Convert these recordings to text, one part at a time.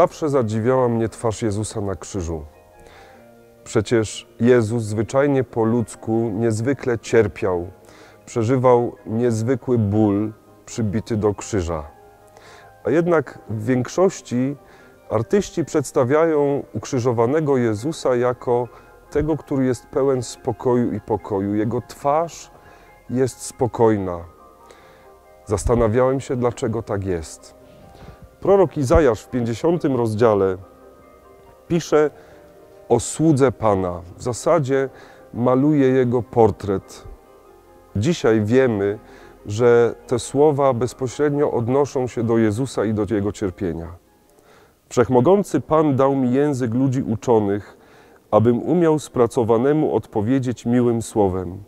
Zawsze zadziwiała mnie twarz Jezusa na krzyżu. Przecież Jezus zwyczajnie po ludzku niezwykle cierpiał, przeżywał niezwykły ból przybity do krzyża. A jednak w większości artyści przedstawiają ukrzyżowanego Jezusa jako tego, który jest pełen spokoju i pokoju. Jego twarz jest spokojna. Zastanawiałem się, dlaczego tak jest. Prorok Izajasz w 50 rozdziale pisze o słudze Pana. W zasadzie maluje jego portret. Dzisiaj wiemy, że te słowa bezpośrednio odnoszą się do Jezusa i do Jego cierpienia. Wszechmogący Pan dał mi język ludzi uczonych, abym umiał spracowanemu odpowiedzieć miłym słowem.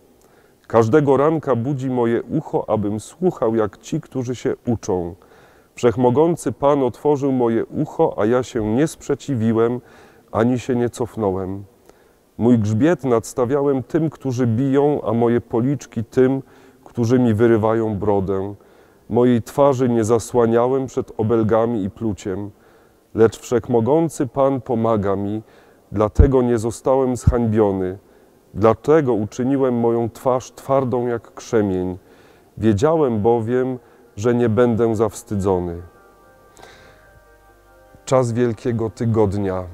Każdego ranka budzi moje ucho, abym słuchał jak ci, którzy się uczą. Wszechmogący Pan otworzył moje ucho, a ja się nie sprzeciwiłem, ani się nie cofnąłem. Mój grzbiet nadstawiałem tym, którzy biją, a moje policzki tym, którzy mi wyrywają brodę. Mojej twarzy nie zasłaniałem przed obelgami i pluciem, lecz wszechmogący Pan pomaga mi, dlatego nie zostałem zhańbiony. Dlatego uczyniłem moją twarz twardą jak krzemień. Wiedziałem bowiem, że nie będę zawstydzony. Czas Wielkiego Tygodnia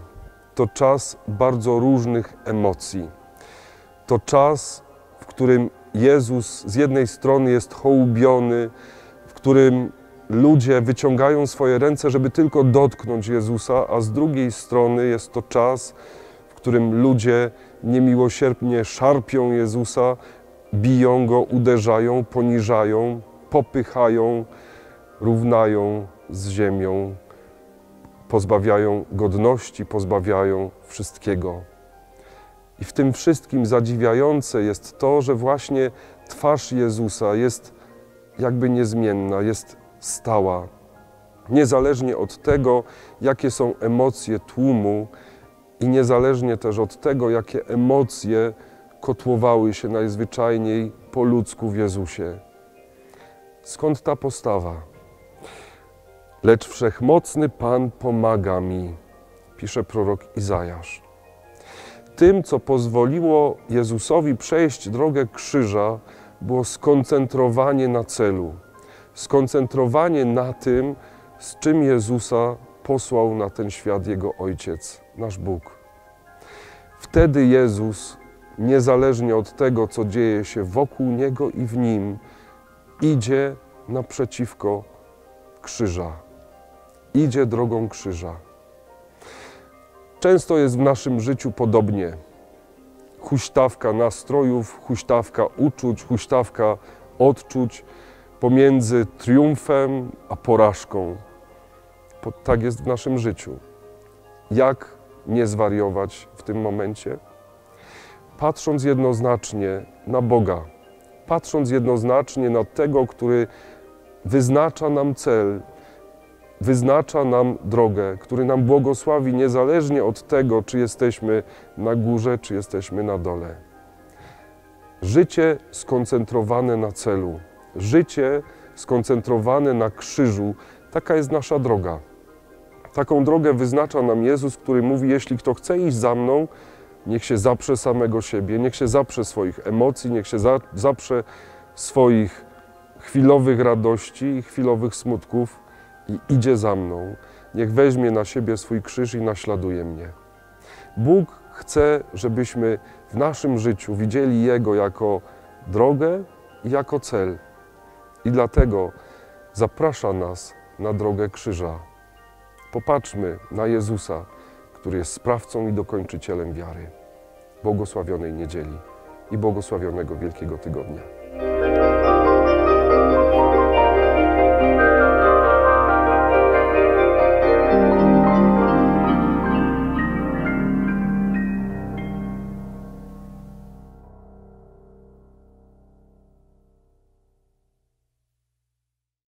to czas bardzo różnych emocji. To czas, w którym Jezus z jednej strony jest hołubiony, w którym ludzie wyciągają swoje ręce, żeby tylko dotknąć Jezusa, a z drugiej strony jest to czas, w którym ludzie niemiłosiernie szarpią Jezusa, biją go, uderzają, poniżają, popychają, równają z ziemią, pozbawiają godności, pozbawiają wszystkiego. I w tym wszystkim zadziwiające jest to, że właśnie twarz Jezusa jest jakby niezmienna, jest stała. Niezależnie od tego, jakie są emocje tłumu i niezależnie też od tego, jakie emocje kotłowały się najzwyczajniej po ludzku w Jezusie. Skąd ta postawa? Lecz wszechmocny Pan pomaga mi, pisze prorok Izajasz. Tym, co pozwoliło Jezusowi przejść drogę krzyża, było skoncentrowanie na celu, skoncentrowanie na tym, z czym Jezusa posłał na ten świat Jego Ojciec, nasz Bóg. Wtedy Jezus, niezależnie od tego, co dzieje się wokół Niego i w Nim, idzie naprzeciwko krzyża. Idzie drogą krzyża. Często jest w naszym życiu podobnie. Huśtawka nastrojów, huśtawka uczuć, huśtawka odczuć pomiędzy triumfem a porażką. Tak jest w naszym życiu. Jak nie zwariować w tym momencie? Patrząc jednoznacznie na Boga, patrząc jednoznacznie na tego, który wyznacza nam cel, wyznacza nam drogę, który nam błogosławi niezależnie od tego, czy jesteśmy na górze, czy jesteśmy na dole. Życie skoncentrowane na celu, życie skoncentrowane na krzyżu, taka jest nasza droga. Taką drogę wyznacza nam Jezus, który mówi: Jeśli kto chce iść za mną, niech się zaprze samego siebie, niech się zaprze swoich emocji, niech się za, zaprze swoich chwilowych radości i chwilowych smutków i idzie za mną. Niech weźmie na siebie swój krzyż i naśladuje mnie. Bóg chce, żebyśmy w naszym życiu widzieli Jego jako drogę i jako cel. I dlatego zaprasza nas na drogę krzyża. Popatrzmy na Jezusa, który jest sprawcą i dokończycielem wiary błogosławionej niedzieli i błogosławionego Wielkiego Tygodnia.